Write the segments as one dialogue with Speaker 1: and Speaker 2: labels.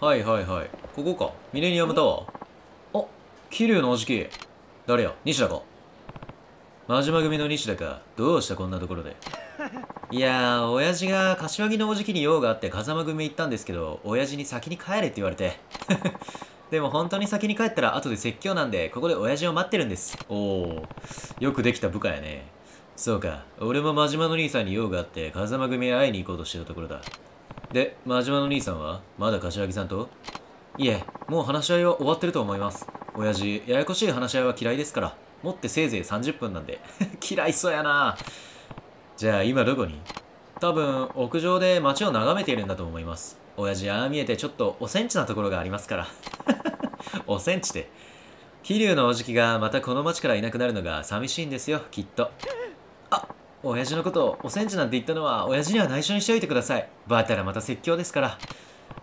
Speaker 1: はいはいはい。ここか。ミレニアムタワー？あ桐生のおじき。誰や？西田か？真島組の西田か。どうしたこんなところで？いやー親父が柏木のおじきに用があって風間組行ったんですけど親父に先に帰れって言われて。でも本当に先に帰ったら後で説教なんでここで親父を待ってるんです。おおよくできた部下やね。そうか。俺も真島の兄さんに用があって風間組へ会いに行こうとしてたところだで真島の兄さんは？まだ柏木さんと？いえもう話し合いは終わってると思います。親父ややこしい話し合いは嫌いですから。持ってせいぜい30分なんで。嫌いそうやな。じゃあ今どこに？多分屋上で街を眺めているんだと思います。親父ああ見えてちょっとおセンチなところがありますから。おセンチで。桐生のおじきがまたこの町からいなくなるのが寂しいんですよきっと。親父のことおセンチなんて言ったのは親父には内緒にしておいてください。バーたらまた説教ですから。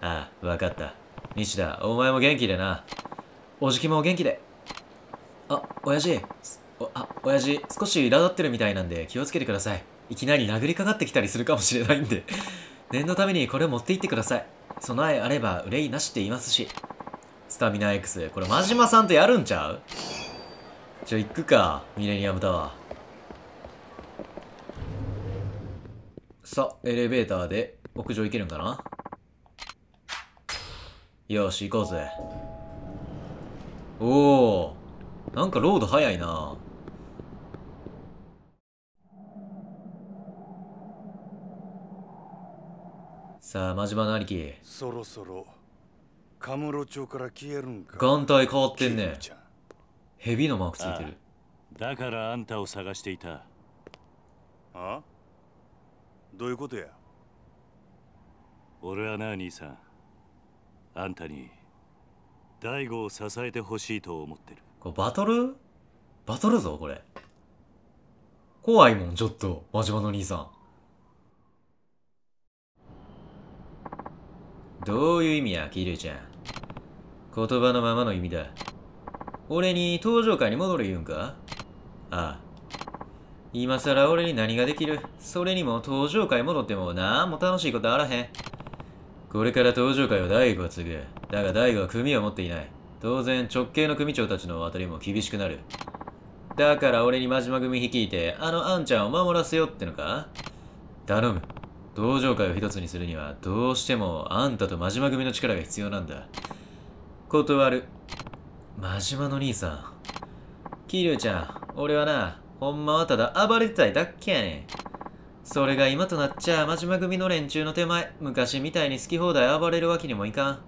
Speaker 1: ああ分かった。西田お前も元気でな。おじきも元気で。あ親父。おあ親父少し苛立ってるみたいなんで気をつけてください。いきなり殴りかかってきたりするかもしれないんで。念のためにこれ持って行ってください。備えあれば憂いなしって言いますし。スタミナ X これ真島さんとやるんちゃう？じゃあ行くかミレニアムタワー。さエレベーターで屋上行けるんかな？よし行こうぜ。おおなんかロード早いな。さあ真島の兄貴
Speaker 2: そろそろカムロ町から消えるんか？
Speaker 1: 眼帯変わってんね。蛇のマークついてる。
Speaker 3: だからあんたを探していた。
Speaker 2: あ？どういうことや？
Speaker 3: 俺はな兄さんあんたに大悟を支えてほしいと思ってる。
Speaker 1: これバトル？バトルぞこれ。怖いもんちょっと真島の兄さん。どういう意味や桐生ちゃん？言葉のままの意味だ。俺に登場会に戻れ言うんか？ああ今さら俺に何ができる？それにも登場会戻ってもな。んも楽しいことあらへん。これから登場会は大悟が継ぐだが大悟は組を持っていない。当然直系の組長たちの当たりも厳しくなる。だから俺に真島組率いてあのあんちゃんを守らせようってのか？頼む。登場会を一つにするにはどうしてもあんたと真島組の力が必要なんだ。断る。真島の兄さん。桐生ちゃん俺はなほんまはただ暴れてたいだっけやねん。それが今となっちゃ真島組の連中の手前昔みたいに好き放題暴れるわけにもいかん。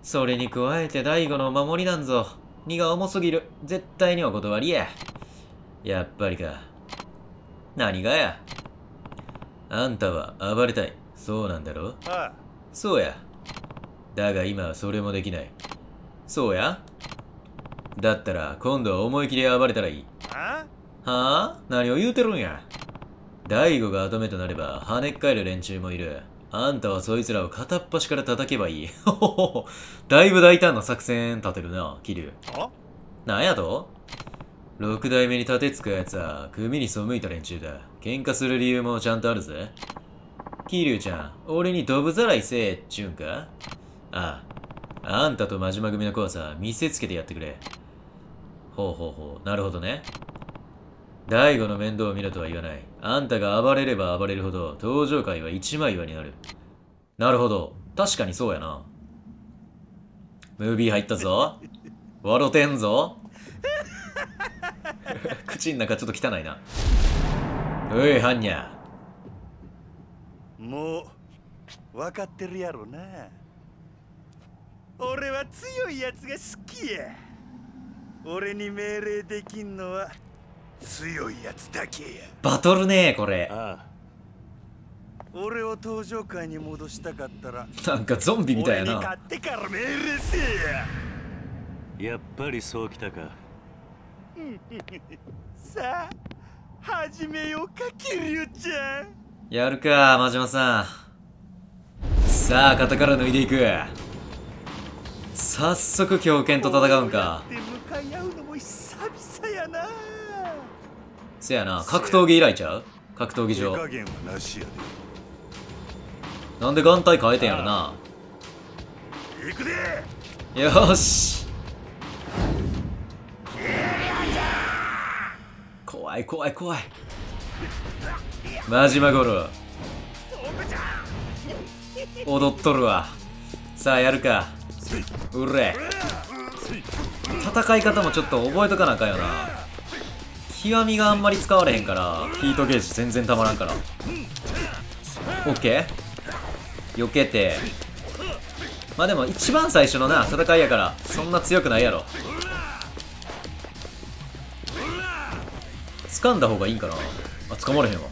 Speaker 1: それに加えて大悟の守りなんぞ。荷が重すぎる。絶対にお断りや。やっぱりか。何がや。あんたは暴れたい。そうなんだろ？
Speaker 2: あ
Speaker 1: そうや。だが今はそれもできない。そうや。だったら今度は思い切り暴れたらいい。
Speaker 2: あ
Speaker 1: はあ？何を言うてるんや？大悟が跡目となれば跳ねっ返る連中もいる。あんたはそいつらを片っ端から叩けばいい。ほほほだいぶ大胆な作戦立てるな桐生
Speaker 2: あ
Speaker 1: なんやと？六代目に盾つくやつは組に背いた連中だ。喧嘩する理由もちゃんとあるぜ。桐生ちゃん俺にドブざらいせえっちゅうんか？ああ。あんたと真島組の怖さ見せつけてやってくれ。ほうほうほう。なるほどね大悟の面倒を見ろとは言わない。あんたが暴れれば暴れるほど登場界は一枚岩になる。なるほど。確かにそうやな。ムービー入ったぞ。笑てんぞ。口ん中ちょっと汚いな。おいハンニャ
Speaker 2: もう分かってるやろな。俺は強いやつが好きや。俺に命令できんのは強いやつだけや。
Speaker 1: バトルねこれ。
Speaker 3: あ
Speaker 2: 俺を登場界に戻したかったら
Speaker 1: なんかゾンビみたいや
Speaker 2: 俺に
Speaker 1: な
Speaker 2: 勝ってから命令せえや。
Speaker 3: あやっぱりそうきたか。
Speaker 2: さあ始めようか桐生ちゃん。
Speaker 1: やるか真島さん。さあ肩から脱いでいく。早速狂犬と戦うんか。
Speaker 2: で向かい合うのも久
Speaker 1: せやな。格闘技以来ちゃう？格闘技場。
Speaker 2: な
Speaker 1: んで眼帯変えてんやろな。よーし。怖い怖い怖い。真島五郎踊っとるわ。さあやるか。うれ。戦い方もちょっと覚えとかなあかんよな極みがあんまり使われへんからヒートゲージ全然たまらんから。オッケー？避けて。まあでも一番最初のな戦いやからそんな強くないやろ。掴んだ方がいいんかな？あ掴まれへんわ。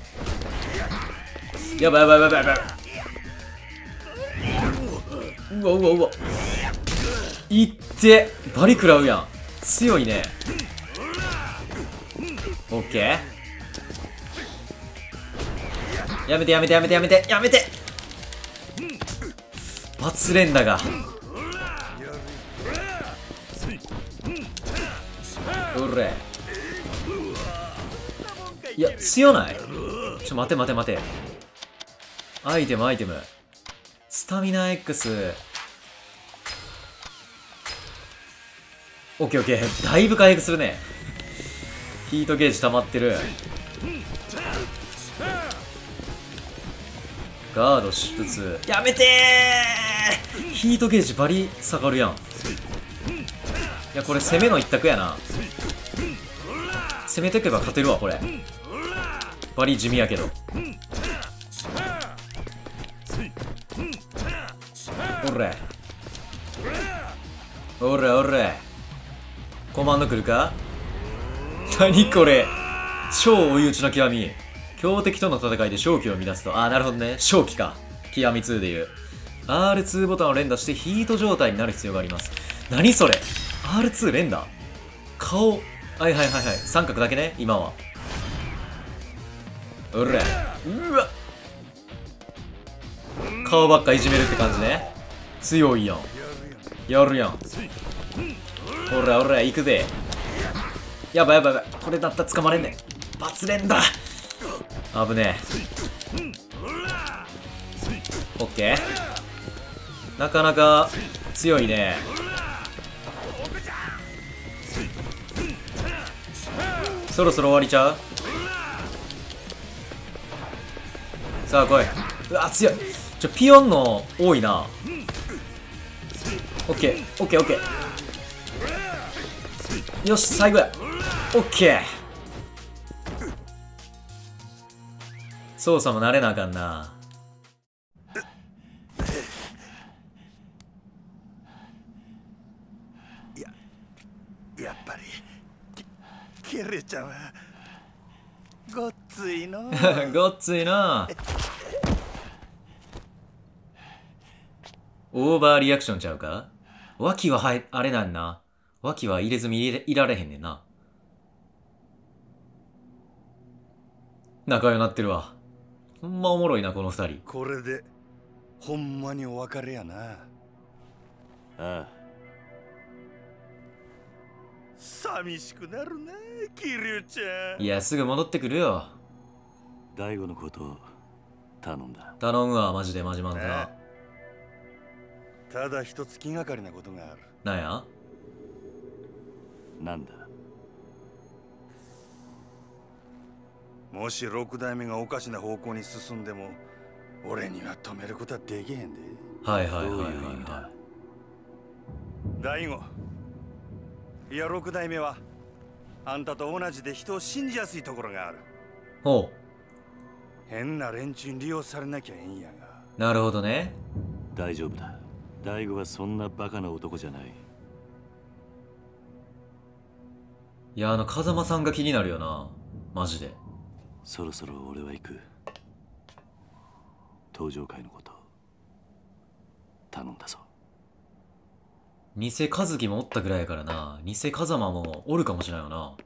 Speaker 1: やばいやばいやばいやばい。うわうわうわ。いってバリ食らうやん。強いね。オッケーやめてやめてやめてやめてやめて。罰連打が。うれ？いや強ない？ちょ待て待て待て。アイテムアイテム。スタミナ X オッケーオッケー。だいぶ回復するね。ヒートゲージ溜まってる。ガード出突やめてー。ヒートゲージバリ下がるやん。いやこれ攻めの一択やな。攻めてけば勝てるわこれ。バリ地味やけど。おれ。おれおれ。コマンド来るか？何これ。超追い打ちの極み。強敵との戦いで勝機を乱すと。あーなるほどね。勝機か。極み2でいう。R2 ボタンを連打してヒート状態になる必要があります。何それ。R2 連打。顔。はいはいはいはい。三角だけね。今は。うら。うわ。顔ばっかいじめるって感じね。強いやん。やるやん。おらおら行くぜ。やばいやばいやばい。これだったら捕まれんねん。罰連だ。危ねえ。オッケー。なかなか強いね。そろそろ終わりちゃう？さあ来い。うわ強い。ちょピヨンの多いな。オッケーオッケーオッケー。よし最後や。オッケー。操作も慣れなあかんな。
Speaker 2: やっぱりきキルちゃんはごっついの。
Speaker 1: ごっついなオーバーリアクションちゃうか？脇ははいあれなんな。脇は入れずに入れいられへんねんな仲良なってるわ。ほんまおもろいなこの二人。
Speaker 2: これでほんまにお別れやな。
Speaker 3: ああ。
Speaker 2: 寂しくなるなキリュウちゃん。
Speaker 1: いやすぐ戻ってくるよ。
Speaker 3: 大悟のことを頼んだ。
Speaker 1: 頼むわマジでマジマンさん
Speaker 2: え。ただ一つ気がかりなことがある。
Speaker 1: なんや？
Speaker 3: なんだ？
Speaker 2: もし六代目がおかしな方向に進んでも俺には止めることはできへんで。
Speaker 1: はいはいはいはい。
Speaker 3: どうい
Speaker 2: 大悟いや六代目はあんたと同じで人を信じやすいところがある。
Speaker 1: いほ
Speaker 2: 変な連中に利用されなきゃええんやが。
Speaker 1: うなるほどね。
Speaker 3: 大丈夫だ。大悟はそんなバカな男じゃない。
Speaker 1: いやあの風間さんが気になるよな。マジで
Speaker 3: そろそろ俺は行く。登場会のこと頼んだぞ。
Speaker 1: 偽和樹もおったぐらいやからな。偽風間もおるかもしれないよな。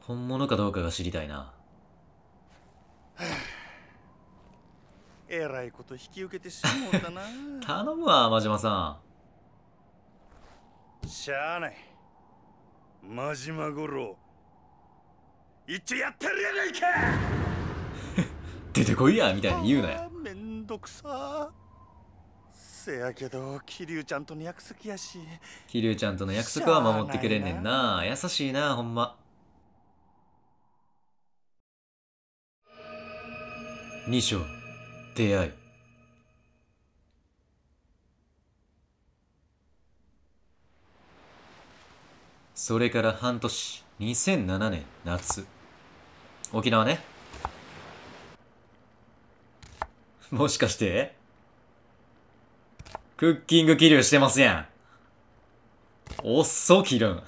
Speaker 1: 本物かどうかが知りたいな。
Speaker 2: えらいこと引き受けてしもうたな。
Speaker 1: 頼むわ真島さ
Speaker 2: しゃあない。真島五郎一丁やってるやないか！
Speaker 1: ん 出てこいやみたいに言うなよ。
Speaker 2: めんどくさ。せせやけど桐生ちゃんとの約束やし。
Speaker 1: 桐生ちゃんとの約束は守ってくれんねんな。優しいなほんま。2章出会い。それから半年2007年夏沖縄ね。もしかして？クッキング気流してますやん。おっそ切るん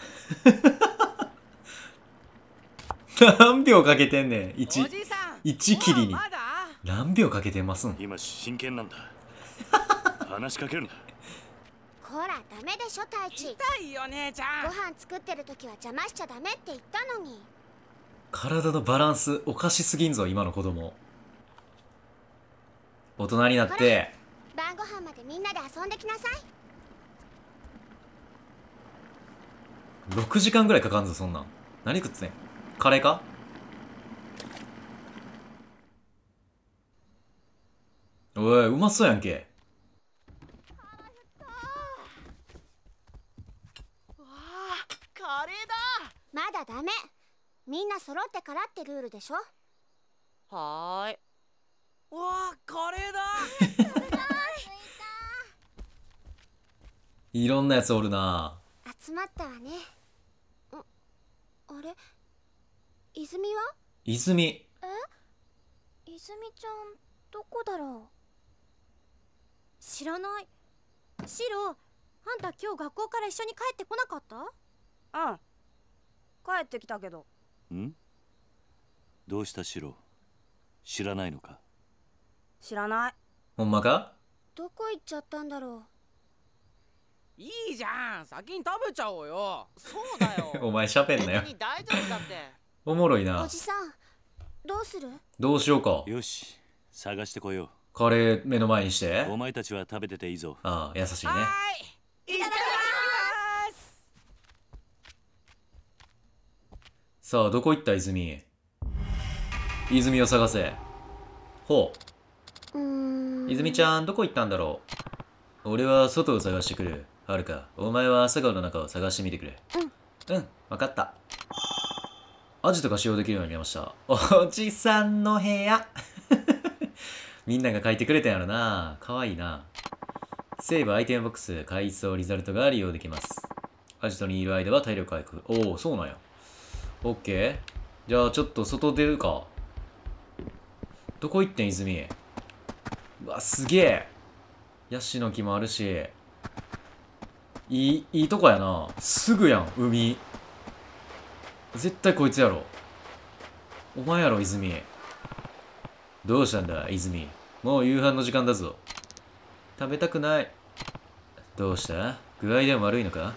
Speaker 1: 何秒かけてんねん。
Speaker 4: お
Speaker 1: 1
Speaker 4: じさん。
Speaker 1: 一切りに。何秒かけてますん？
Speaker 3: 今真剣なんだ。話しかけるな。
Speaker 5: こらダメでしょ太一。
Speaker 4: 痛いよ姉ちゃん。
Speaker 5: ご飯作ってる時は邪魔しちゃダメって言ったのに
Speaker 1: 体のバランスおかしすぎんぞ今の子供。大人になって。
Speaker 5: 晩ご飯までみんなで遊んできなさい。
Speaker 1: 6時間ぐらいかかんぞそんなん。何食ってん？カレーか？おいうまそうやんけ。
Speaker 4: わあカレーだ。
Speaker 5: まだダメみんな揃ってからってルールでしょ？
Speaker 4: はーい。わあカレーだ。
Speaker 1: いろんなやつおるな。
Speaker 5: 集まったわね。んあれ？泉は？
Speaker 1: 泉。
Speaker 5: 泉ちゃんどこだろ
Speaker 6: 知らない。シロあんた今日学校から一緒に帰ってこなかった？
Speaker 4: うん。帰ってきたけど
Speaker 3: ん？どうしたシロ？知らないのか？
Speaker 4: 知らない。
Speaker 1: ほんまか？
Speaker 5: うどこ行っちゃったんだろ
Speaker 4: いいじゃん。先に食べちゃおうよ。そうだよ。
Speaker 1: お前しゃべんなよ。
Speaker 4: 大丈夫だって。
Speaker 1: おもろいう
Speaker 5: お
Speaker 1: な
Speaker 5: じさんどうする？
Speaker 1: どうしようか？
Speaker 3: よし。探してこよ
Speaker 1: カレー目の前にして。
Speaker 3: うお前たちは食べてていいぞ。
Speaker 1: ああ優しいね。
Speaker 4: はーい。いただきます
Speaker 1: さあどこ行った泉？泉を探せ。ほ
Speaker 5: う。
Speaker 1: う泉ちゃんどこ行ったんだろう？俺は外を探してくる。はるか。お前は朝顔の中を探してみてくれ。うん。うん分かった。アジとか使用できるようになりました。おじさんの部屋。みんなが書いてくれたんやろな。かわいいな。セーブアイテムボックス階層リザルトが利用できます。アジトにいる間は体力回復。おおそうなんやオッケーじゃあちょっと外出るか。どこ行ってん泉？うわすげえ。ヤシの木もあるし。いいいいとこやな。すぐやん海。絶対こいつやろ。お前やろ泉。どうしたんだ泉？もう夕飯の時間だぞ。食べたくない。どうした？具合でも悪いのか？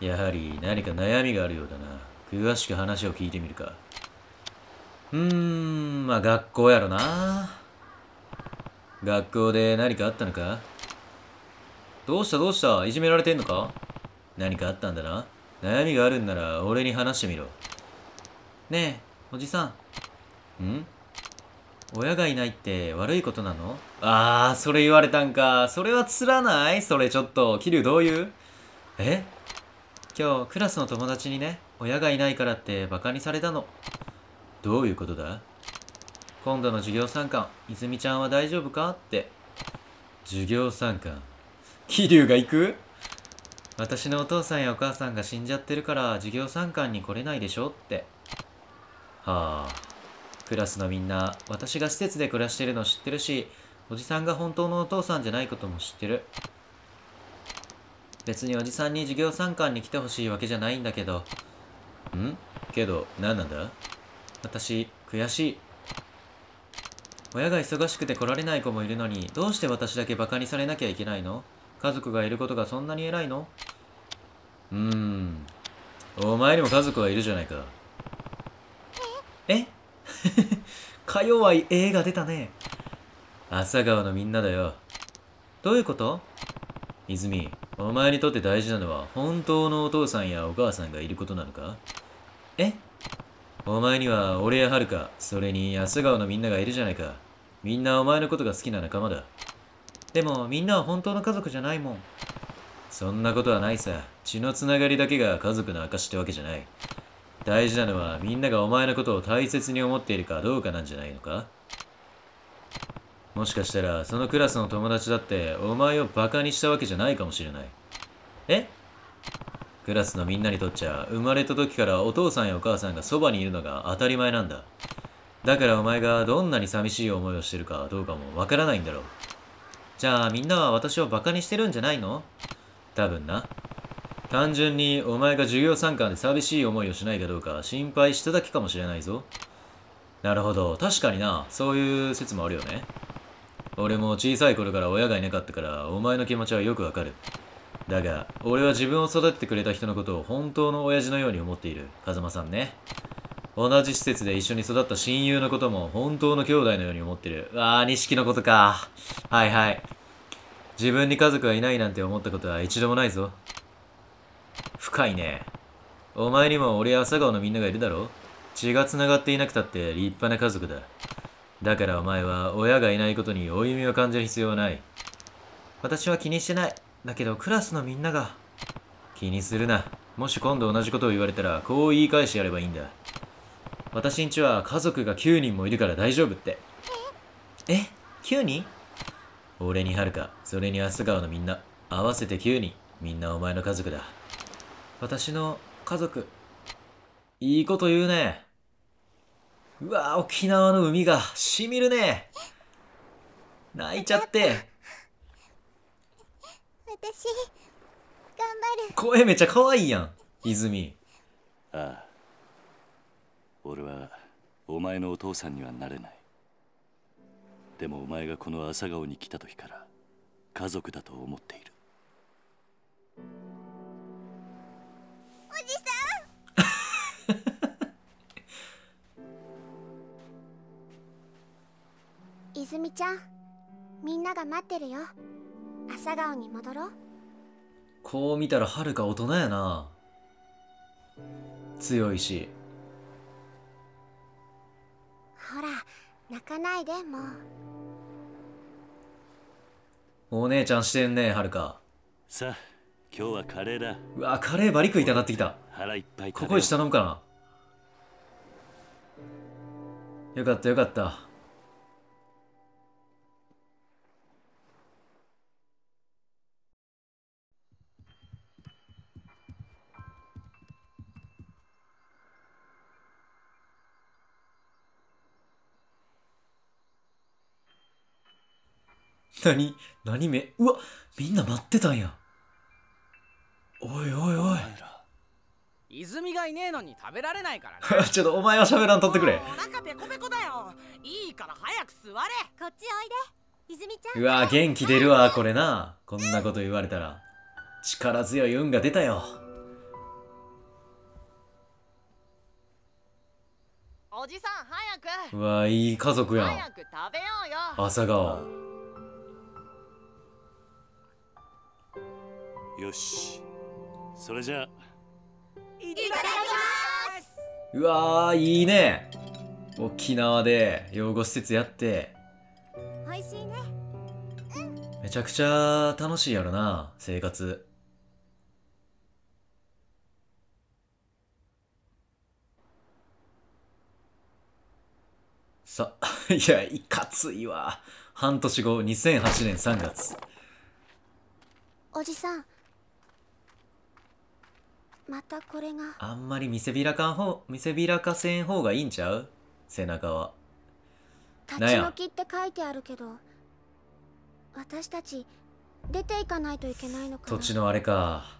Speaker 1: やはり何か悩みがあるようだな。詳しく話を聞いてみるか。うーんまあ学校やろな。学校で何かあったのか？どうしたどうした？いじめられてんのか？何かあったんだな？悩みがあるんなら俺に話してみろ。ねえおじさん。ん？親がいないって悪いことなの？ああそれ言われたんか。それはつらない？それちょっと桐生どういう？え？今日クラスの友達にね親がいないからってバカにされたの。どういうことだ？今度の授業参観泉ちゃんは大丈夫か？って。授業参観？桐生が行く？私のお父さんやお母さんが死んじゃってるから授業参観に来れないでしょ？って。はあ。クラスのみんな私が施設で暮らしてるの知ってるしおじさんが本当のお父さんじゃないことも知ってる。別におじさんに授業参観に来てほしいわけじゃないんだけど。ん？けど何なんだ？私悔しい。親が忙しくて来られない子もいるのにどうして私だけバカにされなきゃいけないの？家族がいることがそんなに偉いの？うーん。お前にも家族はいるじゃないか。え？か弱い絵が出たね。朝顔のみんなだよ。どういうこと？泉。お前にとって大事なのは本当のお父さんやお母さんがいることなのか？え？お前には俺やはるかそれに朝顔のみんながいるじゃないかみんなお前のことが好きな仲間だでもみんなは本当の家族じゃないもん。そんなことはないさ。血のつながりだけが家族の証ってわけじゃない。大事なのはみんながお前のことを大切に思っているかどうかなんじゃないのか？もしかしたらそのクラスの友達だってお前をバカにしたわけじゃないかもしれない。え？クラスのみんなにとっちゃ生まれた時からお父さんやお母さんがそばにいるのが当たり前なんだ。だからお前がどんなに寂しい思いをしてるかどうかもわからないんだろう。じゃあみんなは私をバカにしてるんじゃないの？多分な。単純にお前が授業参観で寂しい思いをしないかどうか心配しただけかもしれないぞ。なるほど。確かにな。そういう説もあるよね。俺も小さい頃から親がいなかったからお前の気持ちはよくわかる。だが、俺は自分を育ててくれた人のことを本当の親父のように思っている。風間さんね。同じ施設で一緒に育った親友のことも本当の兄弟のように思ってる。ああ、錦のことか。はいはい。自分に家族がいないなんて思ったことは一度もないぞ。深いね。お前にも俺や朝顔のみんながいるだろ血が繋がっていなくたって立派な家族だ。だからお前は親がいないことに負い目を感じる必要はない。私は気にしてない。だけどクラスのみんなが。気にするな。もし今度同じことを言われたらこう言い返してやればいいんだ。私んちは家族が9人もいるから大丈夫って。え ?9 人？俺にはるか、それに朝川のみんな、合わせて9人、みんなお前の家族だ。私の家族。いいこと言うね。うわ沖縄の海がしみるね。泣いちゃって。
Speaker 5: 私頑張る
Speaker 1: 声めっちゃ可愛いやん、泉。
Speaker 3: ああ俺はお前のお父さんにはなれないでもお前がこの朝顔に来た時から家族だと思っている
Speaker 5: おじさん泉ちゃんみんなが待ってるよ朝顔に戻ろう
Speaker 1: こう見たらはるか大人やな。強いし。
Speaker 5: ほら泣かないでもう
Speaker 1: お姉ちゃんしてんね、はるか。
Speaker 3: さあ今日はカレーだ
Speaker 1: うわカレーバリ食いたなってきた。
Speaker 3: 腹いっぱい食べよう
Speaker 1: ココイチ頼むかな。よかったよかった。何何めうわみんな待ってたんや。おいおいおい。
Speaker 4: 泉がいねえのに食べられないからね。
Speaker 1: ちょっとお前は喋らんとってくれ。
Speaker 4: お腹ペコペコだよ。いいから早く座れ。
Speaker 6: こっちおいで。泉ちゃん。
Speaker 1: うわ元気出るわこれな。こんなこと言われたら。力強い運が出たよ。
Speaker 7: おじさん早く。
Speaker 1: うわいい家族やん。
Speaker 7: 早く食べようよ。
Speaker 1: 朝顔
Speaker 3: よし。それじゃあ。
Speaker 4: いただき
Speaker 1: うわいいね。沖縄で養護施設やって。
Speaker 6: おいしいね。
Speaker 1: めちゃくちゃ楽しいやろな生活。さ いやいかついわ。半年後2008年3月。
Speaker 5: おじさんまたこれが。
Speaker 1: あんまり見せびらかん方見せびらかせん方がいいんちゃう？背中は。
Speaker 5: 立ち退きって書いてあるけど私たち出ていかないといけないのかな？
Speaker 1: 土地のあれか。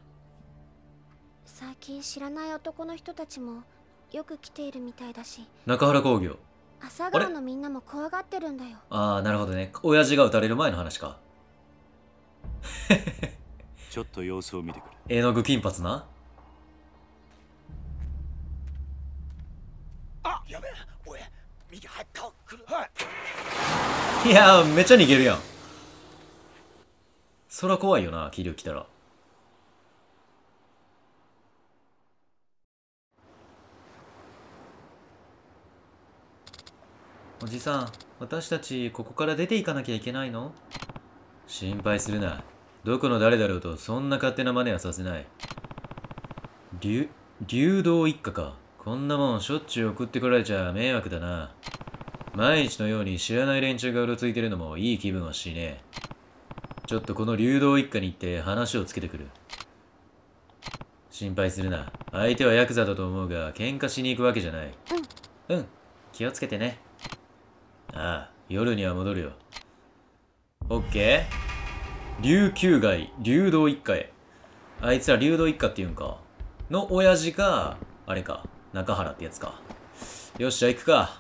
Speaker 5: 最近知らない男の人たちもよく来ているみたいだし。
Speaker 1: 中原工業。
Speaker 5: 朝顔のみんなも怖がってるんだよ。
Speaker 1: ああなるほどね。親父が撃たれる前の話か。
Speaker 3: ちょっと様子を見てくる
Speaker 1: 絵の具金髪な
Speaker 2: い
Speaker 1: やめっちゃ逃げるやんそら怖いよな桐生来たらおじさん私たちここから出ていかなきゃいけないの？心配するな。どこの誰だろうとそんな勝手な真似はさせない。流、流動一家か。こんなもんしょっちゅう送ってこられちゃ迷惑だな。毎日のように知らない連中がうろついてるのもいい気分はしねえ。ちょっとこの流動一家に行って話をつけてくる。心配するな。相手はヤクザだと思うが、喧嘩しに行くわけじゃない。うん。うん。気をつけてね。ああ、夜には戻るよ。オッケー琉球街、流動一家へ。あいつら流動一家って言うんか。の親父が、あれか、中原ってやつか。よっしゃ、行くか。